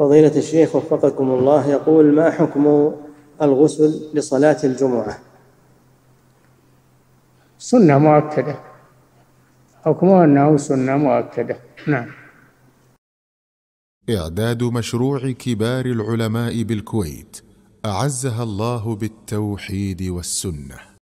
فضيلة الشيخ وفقكم الله يقول ما حكم الغسل لصلاة الجمعة؟ سنة مؤكدة. حكمه أنه سنة مؤكدة. نعم. إعداد مشروع كبار العلماء بالكويت أعزها الله بالتوحيد والسنة.